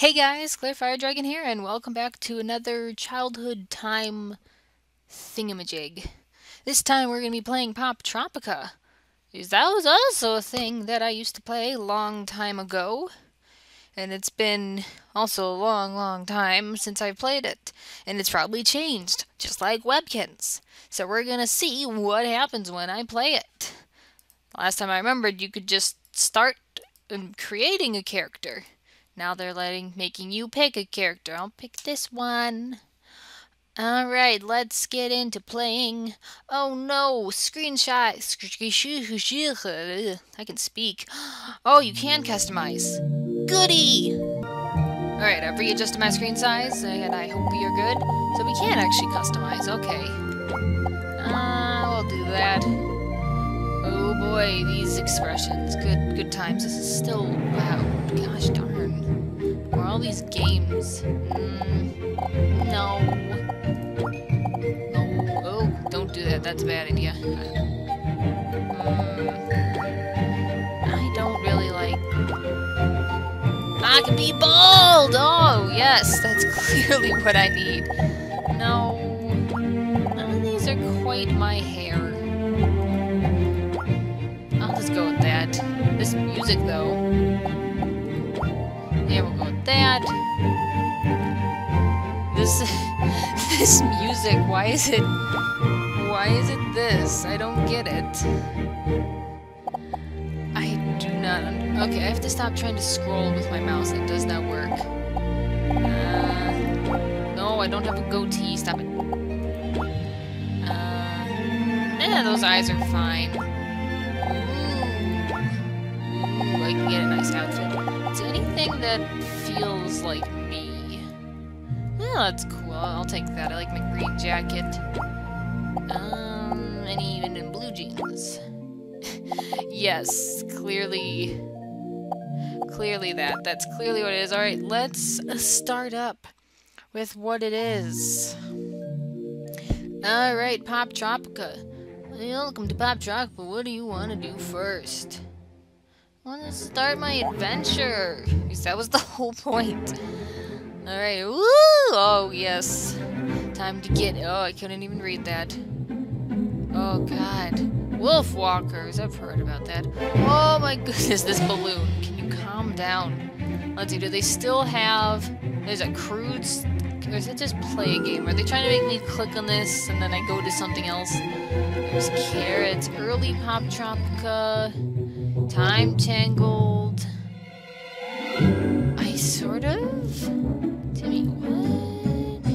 Hey guys, Claire Fire Dragon here, and welcome back to another childhood time thingamajig. This time we're going to be playing Poptropica. That was also a thing that I used to play a long time ago. And it's been also a long, long time since I played it. And it's probably changed, just like Webkinz. So we're going to see what happens when I play it. Last time I remembered, you could just start um, creating a character. Now they're letting making you pick a character. I'll pick this one. Alright, let's get into playing. Oh no, screenshot. I can speak. Oh, you can customize. Goody! Alright, I've readjusted my screen size, and I hope you're good. So we can actually customize, okay. Uh, we'll do that. Oh boy, these expressions. Good good times. This is still Wow, Gosh darn all these games. Mm, no. No. Oh, don't do that. That's a bad idea. Mm, I don't really like... I can be bald! Oh, yes. That's clearly what I need. No. None of these are quite my hair. I'll just go with that. This music, though this music, why is it why is it this? I don't get it. I do not Okay, I have to stop trying to scroll with my mouse. It does not work. Uh, no, I don't have a goatee. Stop it. Uh, yeah, those eyes are fine. Ooh. I can get a nice outfit. Is anything that feels like me. Oh, that's cool. I'll take that. I like my green jacket. Um, and even in blue jeans. yes, clearly... Clearly that. That's clearly what it is. Alright, let's start up with what it is. Alright, Poptropica. Welcome to Poptropica. What do you want to do first? I want to start my adventure. Because that was the whole point. Alright, woo! Oh, yes. Time to get... Oh, I couldn't even read that. Oh, God. Wolf walkers. I've heard about that. Oh, my goodness, this balloon. Can you calm down? Let's see, do they still have... There's a crude... Or is it just play a game? Are they trying to make me click on this and then I go to something else? There's carrots. Early Poptropica. Time Tangled. I sort of? Timmy, what?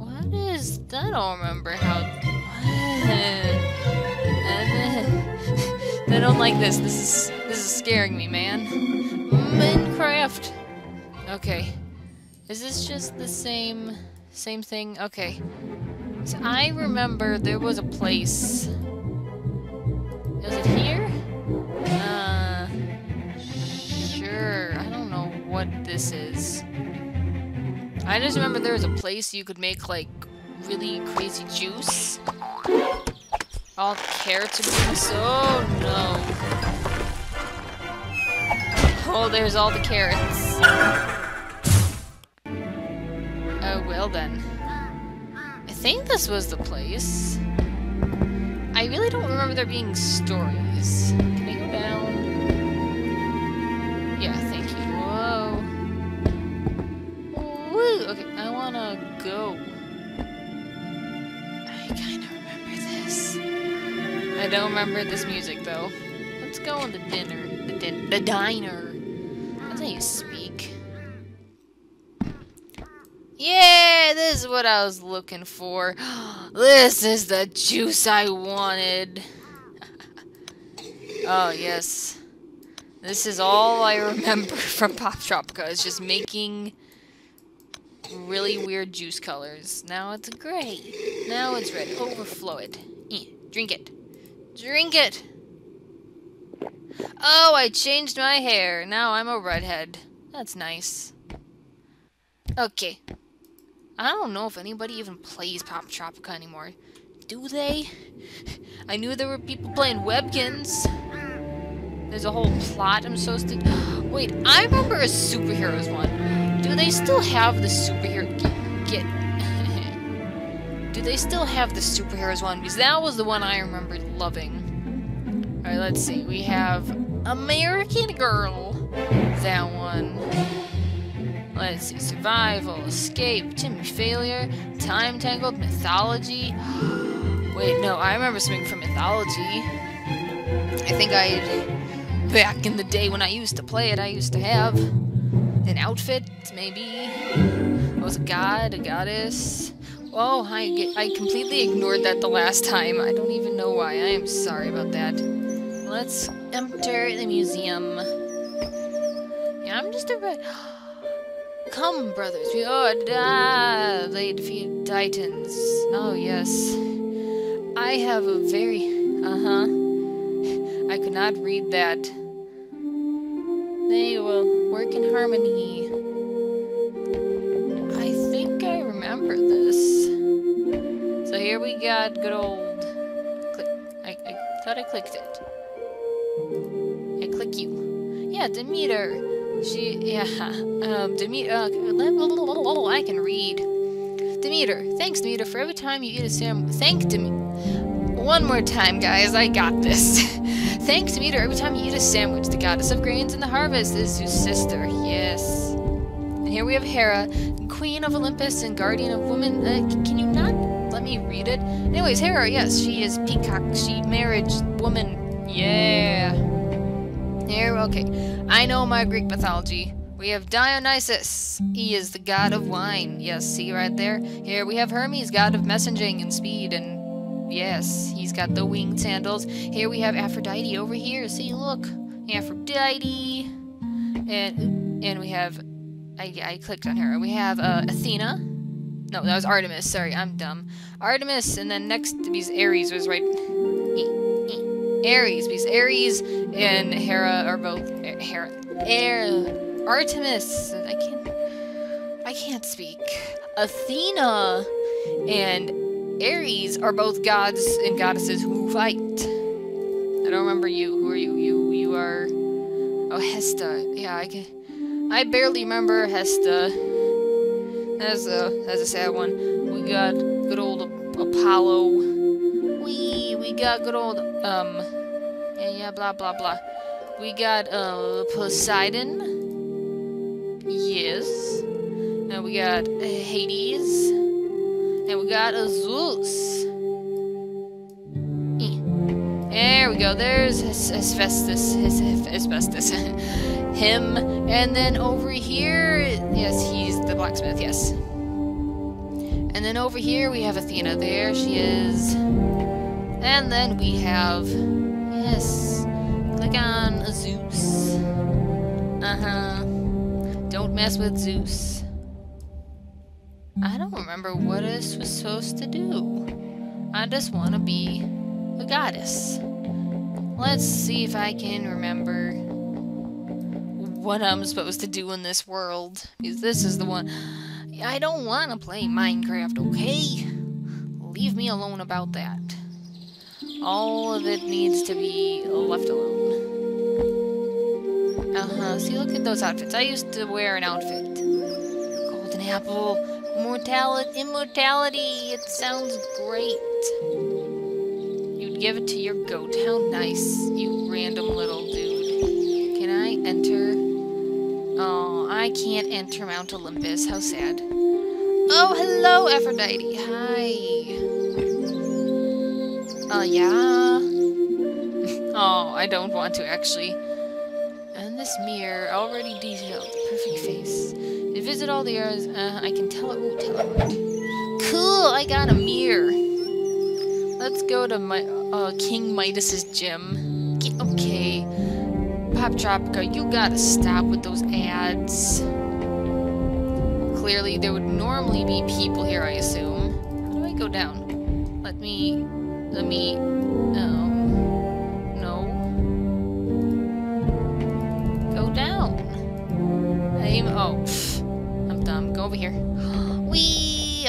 What is... I don't remember how... I don't like this. This is... This is scaring me, man. Minecraft! Okay. Is this just the same... Same thing? Okay. So I remember there was a place... Is it here? What this is. I just remember there was a place you could make, like, really crazy juice. All carrots and juice. Oh, no. Oh, there's all the carrots. Oh, well then. I think this was the place. I really don't remember there being stories. Don't remember this music, though. Let's go on the dinner. The din- the diner. That's how you speak. Yeah, this is what I was looking for. This is the juice I wanted. oh, yes. This is all I remember from Poptropica. It's just making really weird juice colors. Now it's gray. Now it's red. Overflow it. Eh, drink it. Drink it! Oh, I changed my hair. Now I'm a redhead. That's nice. Okay. I don't know if anybody even plays Poptropica anymore. Do they? I knew there were people playing Webkinz. There's a whole plot I'm supposed to... Wait, I remember a superheroes one. Do they still have the superhero... Get... get... They still have the superheroes one? Because that was the one I remember loving. Alright, let's see. We have American Girl. That one. Let's see. Survival, Escape, Timmy Failure, Time Tangled, Mythology. Wait, no, I remember something from Mythology. I think I back in the day when I used to play it, I used to have an outfit, maybe. I was a god, a goddess. Oh, I I completely ignored that the last time. I don't even know why. I am sorry about that. Let's enter the museum. Yeah, I'm just a. Come, brothers, we are da. They defeated titans. Oh yes, I have a very. Uh huh. I could not read that. They will work in harmony. I think I remember this. Here we got good old... Click. I, I thought I clicked it. I click you. Yeah, Demeter. She, yeah, um, Demeter, uh, I can read. Demeter, thanks Demeter for every time you eat a sam- thank Demeter. One more time, guys, I got this. Thanks, Demeter, every time you eat a sandwich, the goddess of grains and the harvest is Zeus' sister. Yes. And here we have Hera, queen of Olympus and guardian of women. Uh, can you let me read it? Anyways, Hera, yes, she is peacock. She marriage woman. Yeah. Here, okay. I know my Greek mythology. We have Dionysus. He is the god of wine. Yes, see right there? Here we have Hermes, god of messaging and speed and Yes, he's got the winged sandals. Here we have Aphrodite over here. See, look. Aphrodite. And and we have... I, I clicked on her. We have uh, Athena. No, that was Artemis. Sorry, I'm dumb. Artemis, and then next, because Ares was right... Ares, because Ares and Hera are both... Hera... Air, Artemis. I can't... I can't speak. Athena and Ares are both gods and goddesses who fight. I don't remember you. Who are you? You you are Oh Hesta. Yeah, I can I barely remember Hesta. That's a that's a sad one. We got good old Apollo. We we got good old um yeah yeah blah blah blah. We got uh Poseidon. Yes. And we got Hades. And we got Zeus. There we go. There's his asbestos. His Asbestos. Him. And then over here, yes, he's the blacksmith, yes. And then over here we have Athena. There she is. And then we have, yes, click on Zeus. Uh-huh. Don't mess with Zeus. I don't remember what I was supposed to do. I just want to be a goddess. Let's see if I can remember what I'm supposed to do in this world. Because this is the one... I don't want to play Minecraft, okay? Leave me alone about that. All of it needs to be left alone. Uh-huh. See, look at those outfits. I used to wear an outfit. Golden apple. Mortality, immortality, it sounds great. Give it to your goat. How nice, you random little dude. Can I enter? Oh, I can't enter Mount Olympus. How sad. Oh, hello, Aphrodite. Hi. Uh, yeah? oh, I don't want to, actually. And this mirror, already detailed. Perfect face visit all the areas. Uh, I can tele ooh, teleport. Cool, I got a mirror. Let's go to my uh, King Midas's gym. okay. Poptropica, you gotta stop with those ads. Clearly, there would normally be people here, I assume. How do I go down? Let me... Let me... Um... No. Go down. I'm... Oh pff, I'm dumb. Go over here.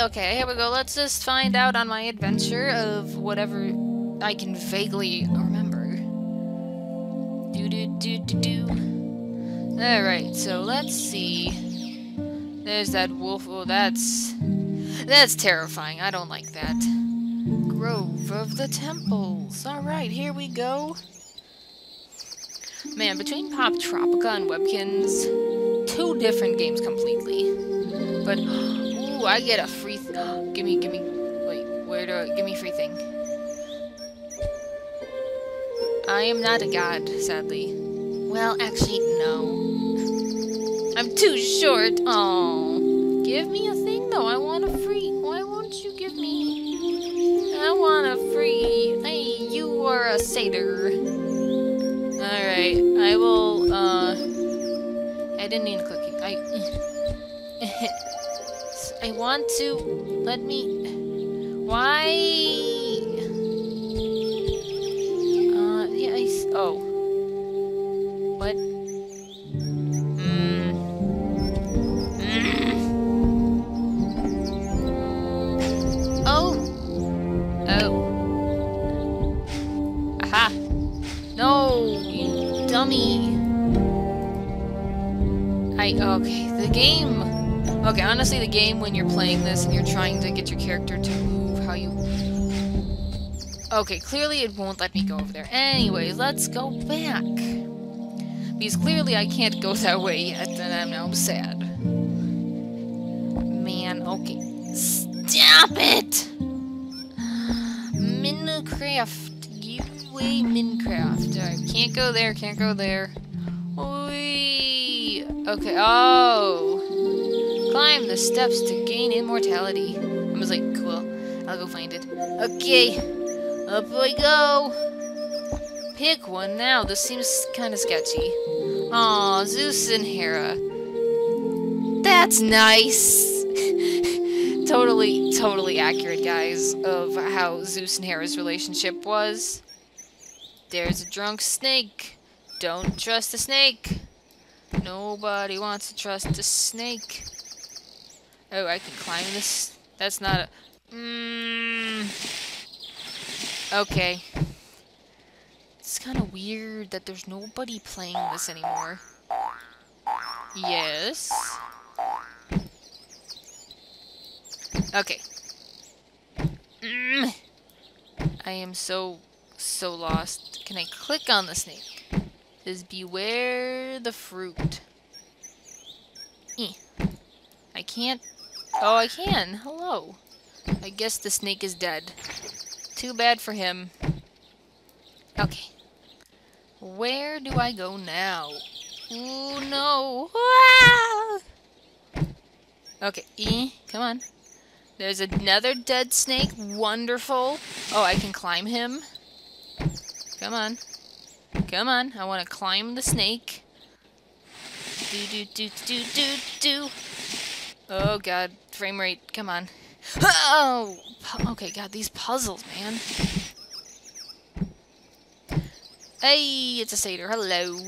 Okay, here we go. Let's just find out on my adventure of whatever I can vaguely remember. Do do do do do. Alright, so let's see. There's that wolf. Oh, that's... That's terrifying. I don't like that. Grove of the Temples. Alright, here we go. Man, between Poptropica and Webkinz, two different games completely. But, ooh, I get a free... Thing. Give me, give me... Wait, where do I... Give me free thing. I am not a god, sadly. Well, actually, no. I'm too short. Oh, give me a thing though. I want a free. Why won't you give me? I want a free. Hey, you are a satyr. All right, I will. Uh, I didn't need a cookie. I. Want to. Let me. Why? Oh. What? Mm. Mm. Oh. Oh. Aha. No, you dummy. I, okay, the game. Okay, honestly, the game when you're playing this and you're trying to get your character to move how you Okay, clearly it won't let me go over there. Anyways, let's go back. Because clearly I can't go that way yet, and I'm now sad. Man, okay. Stop it! Minecraft. You way Minecraft. Alright, can't go there, can't go there. Wee. Okay, oh. Climb the steps to gain immortality. I was like, cool. I'll go find it. Okay. Up we go! Pick one now. This seems kind of sketchy. Aw, Zeus and Hera. That's nice! totally, totally accurate, guys, of how Zeus and Hera's relationship was. There's a drunk snake. Don't trust a snake. Nobody wants to trust a snake. Oh, I can climb this. That's not a... Mmm... Okay. It's kind of weird that there's nobody playing this anymore. Yes. Okay. Mm. I am so, so lost. Can I click on the snake? Says beware the fruit. Eh. I can't... Oh, I can. Hello. I guess the snake is dead. Too bad for him. Okay. Where do I go now? Oh no! Ah! Okay, E, come on. There's another dead snake. Wonderful. Oh, I can climb him. Come on. Come on. I want to climb the snake. Do do do do do do. Oh god, frame rate. Come on. Oh! Okay, God, these puzzles, man. Hey, it's a satyr. Hello.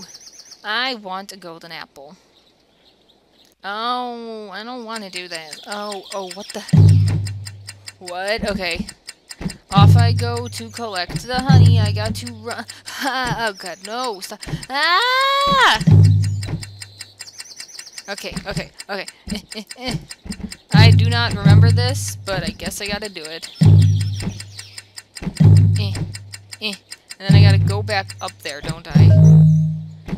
I want a golden apple. Oh, I don't want to do that. Oh, oh, what the... What? Okay. Off I go to collect the honey. I got to run. oh, God, no. Stop. Ah! Okay, okay, okay. I do not remember this, but I guess I gotta do it. Eh, eh. And then I gotta go back up there, don't I?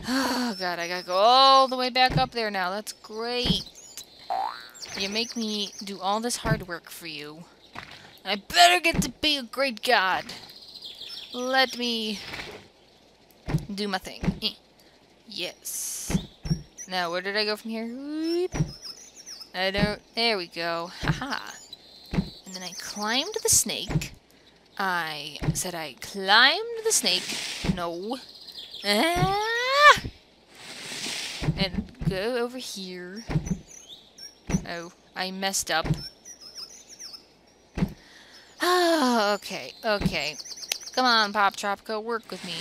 Oh, God, I gotta go all the way back up there now. That's great. You make me do all this hard work for you. I better get to be a great god. Let me do my thing. Eh. Yes. Now, where did I go from here? I don't... There we go. Haha. And then I climbed the snake. I said I climbed the snake. No. Ah! And go over here. Oh, I messed up. Ah, okay, okay. Come on, Poptropica, work with me.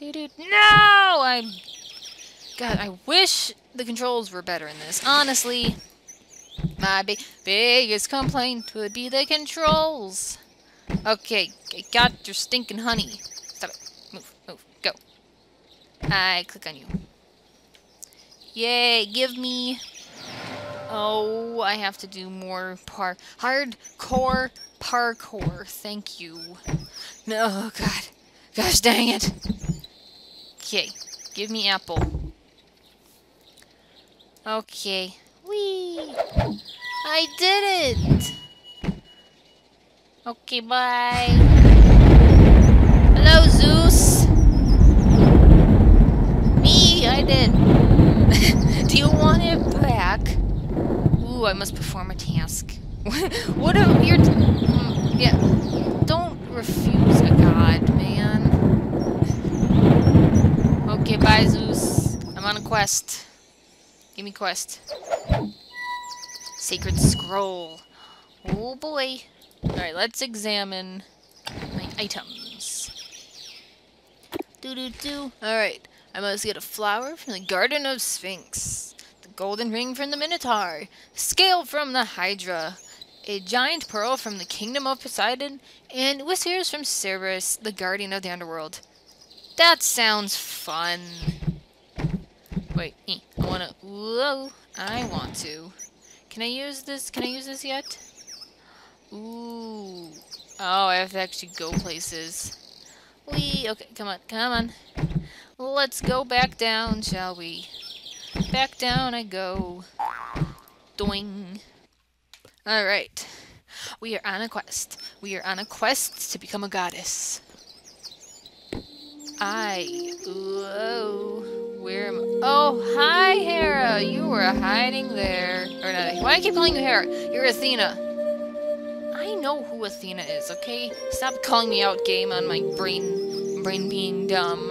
No! I'm... God, I wish the controls were better in this. Honestly, my biggest complaint would be the controls. Okay, got your stinking honey. Stop it. Move, move. Go. I click on you. Yay, give me... Oh, I have to do more par... Hardcore parkour. Thank you. No, God. Gosh dang it. Okay, give me apple. Okay. Whee! I did it! Okay, bye. Hello, Zeus. Me, I did. Do you want it back? Ooh, I must perform a task. what a weird... Mm, yeah, don't refuse a god, man. Okay, bye, Zeus. I'm on a quest. Quest. Sacred scroll. Oh boy. Alright, let's examine my items. Do do do. Alright, I must get a flower from the Garden of Sphinx, the golden ring from the Minotaur, scale from the Hydra, a giant pearl from the Kingdom of Poseidon, and whiskers from Cerberus, the guardian of the underworld. That sounds fun. Wait, I wanna. Whoa, I want to. Can I use this? Can I use this yet? Ooh. Oh, I have to actually go places. We okay, come on, come on. Let's go back down, shall we? Back down I go. Doing. Alright. We are on a quest. We are on a quest to become a goddess. I. Whoa. Where am I? Oh, hi, Hera. You were hiding there. Or not. Why do I keep calling you Hera? You're Athena. I know who Athena is, okay? Stop calling me out, game, on my brain, brain being dumb.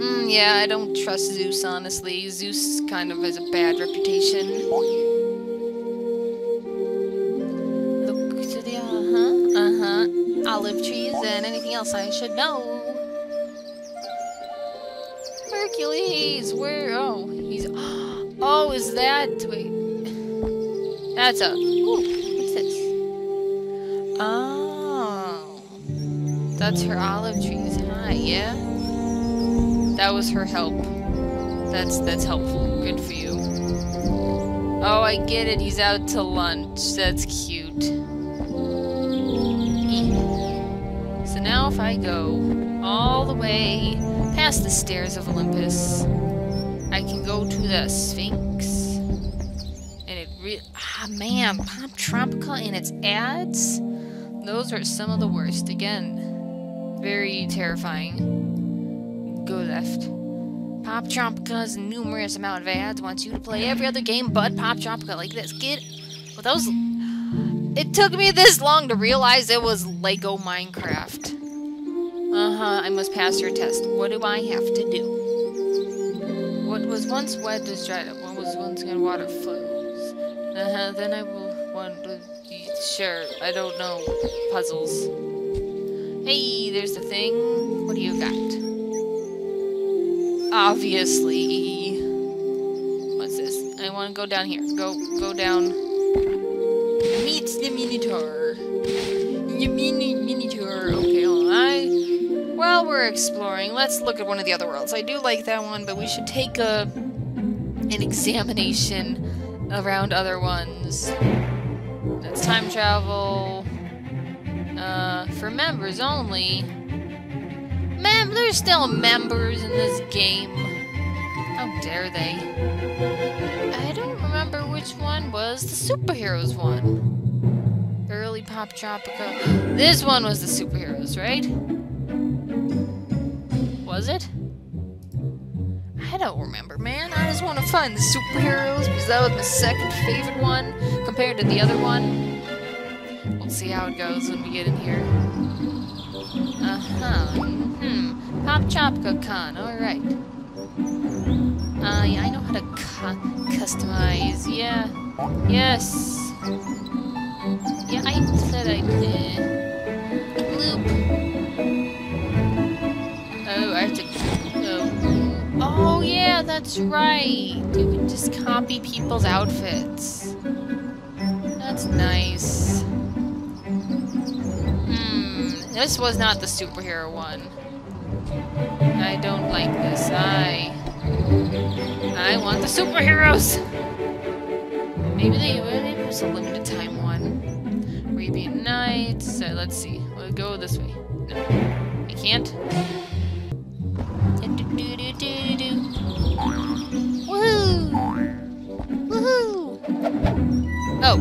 Hmm, yeah, I don't trust Zeus, honestly. Zeus kind of has a bad reputation. Look to the uh-huh, uh-huh, olive trees and anything else I should know. Hercules, where? Oh, he's. Oh, is that? Wait. That's a. Ooh, what's this? Oh. That's her olive trees. Hi, yeah? That was her help. That's that's helpful. Good for you. Oh, I get it. He's out to lunch. That's cute. Now if I go all the way past the stairs of Olympus, I can go to the Sphinx. And it re- Ah, man, Poptropica and its ads? Those are some of the worst. Again, very terrifying. Go left. Poptropica's numerous amount of ads wants you to play every other game but Poptropica like this. Get... Well, that was... It took me this long to realize it was Lego Minecraft. Uh-huh, I must pass your test. What do I have to do? What was once wet is up. What was once in water flows. Uh-huh, then I will want to sure. I don't know. Puzzles. Hey, there's the thing. What do you got? Obviously. What's this? I want to go down here. Go, go down. The Minotaur. The mini Minotaur. Okay. I while we're exploring, let's look at one of the other worlds. I do like that one, but we should take a an examination around other ones. That's time travel. Uh, for members only. Mem, there's still members in this game. How dare they? I don't remember which one was the superheroes one. Poptropica. This one was the superheroes, right? was it? I don't remember, man. I just want to find the superheroes because that was my second favorite one compared to the other one. We'll see how it goes when we get in here. Uh-huh. Hmm. Poptropicon. Alright. Uh, yeah, I know how to cu customize. Yeah. Yes. Yeah, I said I did. Loop. Oh, I have to... Oh. oh, yeah, that's right. You can just copy people's outfits. That's nice. Hmm. This was not the superhero one. I don't like this. I... I want the superheroes! Maybe they maybe it was a limited time one. Arabian Nights. So let's see. We'll go this way. No. I can't. Woohoo! Woohoo! Oh.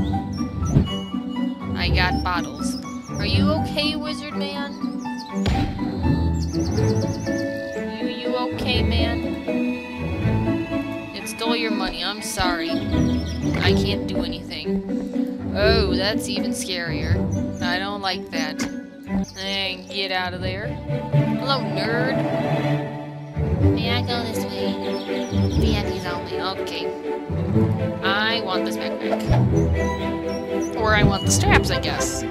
I got bottles. Are you okay, wizard man? You you okay, man? It stole your money. I'm sorry. I can't do anything. Oh, that's even scarier. I don't like that. And get out of there. Hello, nerd. May I go this way? VIPs only. Okay. I want this backpack. Or I want the straps, I guess.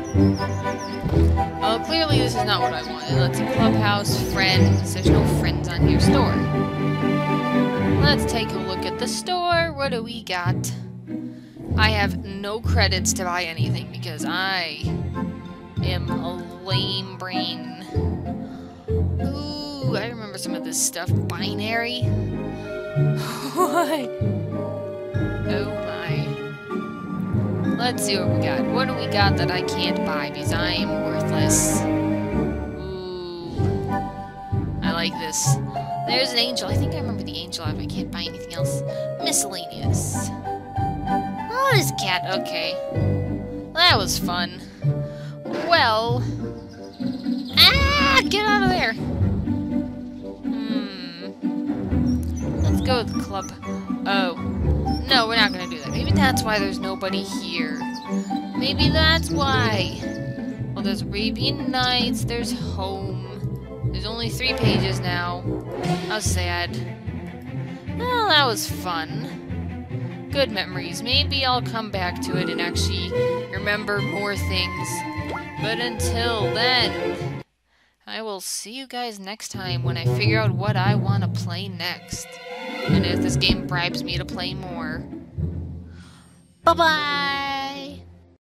Well, clearly this is not what I wanted. Let's see. Clubhouse, friends. There's no friends on here. Store. Let's take a look at the store. What do we got? I have no credits to buy anything because I am a lame brain. Ooh, I remember some of this stuff. Binary? what? Oh my. Let's see what we got. What do we got that I can't buy because I am worthless? Ooh. I like this. There's an angel. I think I remember the angel I can't buy anything else. Miscellaneous. Oh, this cat. Okay. That was fun. Well. Ah! Get out of there! Hmm. Let's go to the club. Oh. No, we're not gonna do that. Maybe that's why there's nobody here. Maybe that's why. Well, there's Arabian Nights, there's Home. There's only three pages now. How sad. Well, that was fun good memories. Maybe I'll come back to it and actually remember more things. But until then, I will see you guys next time when I figure out what I want to play next. And if this game bribes me to play more. Bye-bye!